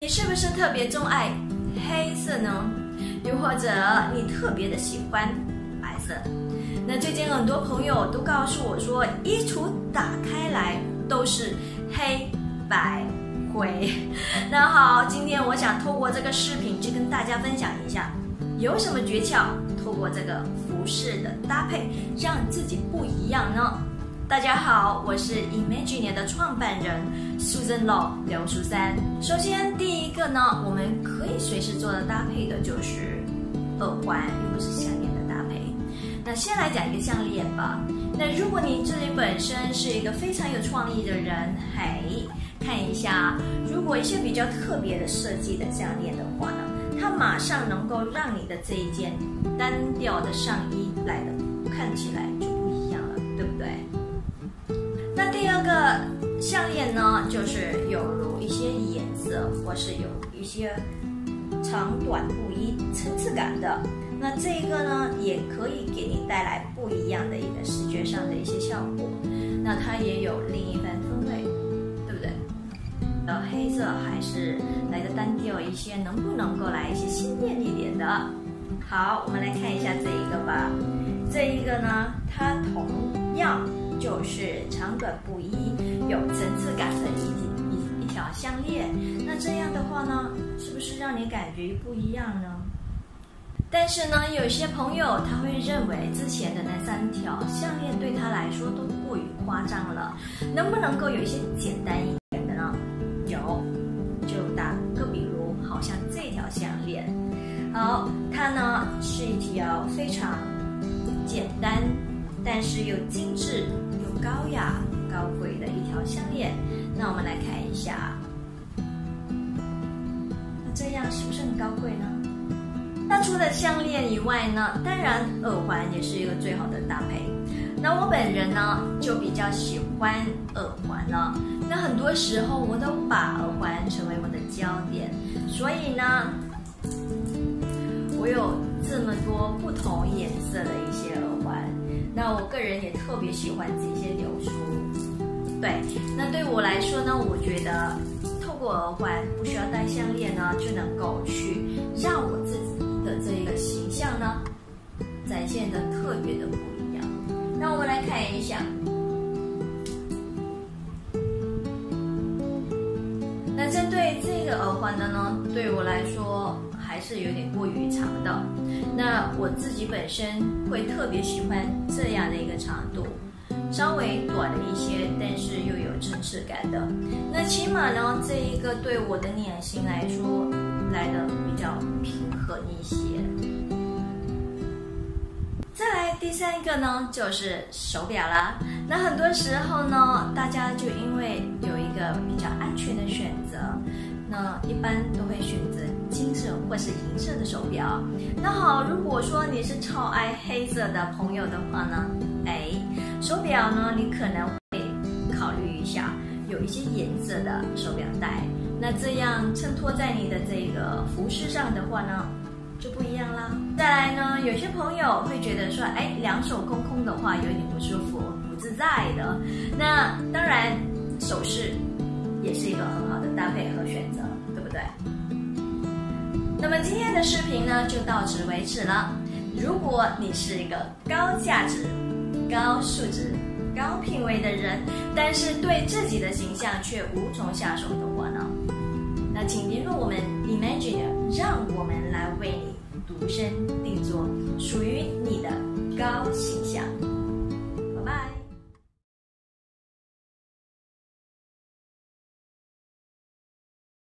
你是不是特别钟爱黑色呢？又或者你特别的喜欢白色？那最近很多朋友都告诉我说，衣橱打开来都是黑白灰。那好，今天我想透过这个视频去跟大家分享一下，有什么诀窍？透过这个服饰的搭配，让自己不一样呢？大家好，我是 Imagine 的创办人 Susan Law 刘淑珊。首先，第一个呢，我们可以随时做的搭配的就是耳环，又不是项链的搭配。那先来讲一个项链吧。那如果你自己本身是一个非常有创意的人，嘿，看一下，如果一些比较特别的设计的项链的话呢，它马上能够让你的这一件单调的上衣来的看起来就不一样了，对不对？那第二个项链呢，就是有如一些颜色，或是有一些长短不一、层次感的。那这个呢，也可以给你带来不一样的一个视觉上的一些效果。那它也有另一番风味，对不对？呃，黑色还是来的单调一些，能不能够来一些鲜艳一点的？好，我们来看一下这一个吧。这一个呢，它同样。就是长短不一、有层次感的一一一条项链。那这样的话呢，是不是让你感觉不一样呢？但是呢，有些朋友他会认为之前的那三条项链对他来说都过于夸张了，能不能够有一些简单一点的呢？有，就打个比如，好像这条项链，好，它呢是一条非常，但是又精致又。高雅、高贵的一条项链，那我们来看一下，那这样是不是很高贵呢？那除了项链以外呢，当然耳环也是一个最好的搭配。那我本人呢，就比较喜欢耳环了。那很多时候我都把耳环成为我的焦点，所以呢，我有这么多不同颜色的一些耳环。那我个人也特别喜欢这些流苏，对。那对我来说呢，我觉得透过耳环不需要戴项链呢，就能够去让我自己的这一个形象呢，展现的特别的不一样。那我们来看一下，那针对这个耳环的呢，对我来说。还是有点过于长的，那我自己本身会特别喜欢这样的一个长度，稍微短了一些，但是又有层次感的。那起码呢，这一个对我的脸型来说来的比较平衡一些。再来第三个呢，就是手表啦。那很多时候呢，大家就因为有一个比较安全的选择。那一般都会选择色或是银色的手表。那好，如果说你是超爱黑色的朋友的话呢，哎，手表呢，你可能会考虑一下有一些颜色的手表带。那这样衬托在你的这个服饰上的话呢，就不一样啦。再来呢，有些朋友会觉得说，哎，两手空空的话有点不舒服、不自在的。那当然，首饰。也是一个很好的搭配和选择，对不对？那么今天的视频呢，就到此为止了。如果你是一个高价值、高素质、高品位的人，但是对自己的形象却无从下手的话呢，那请联络我们 Imagine，让我们来为你独身定做属于你的高形象。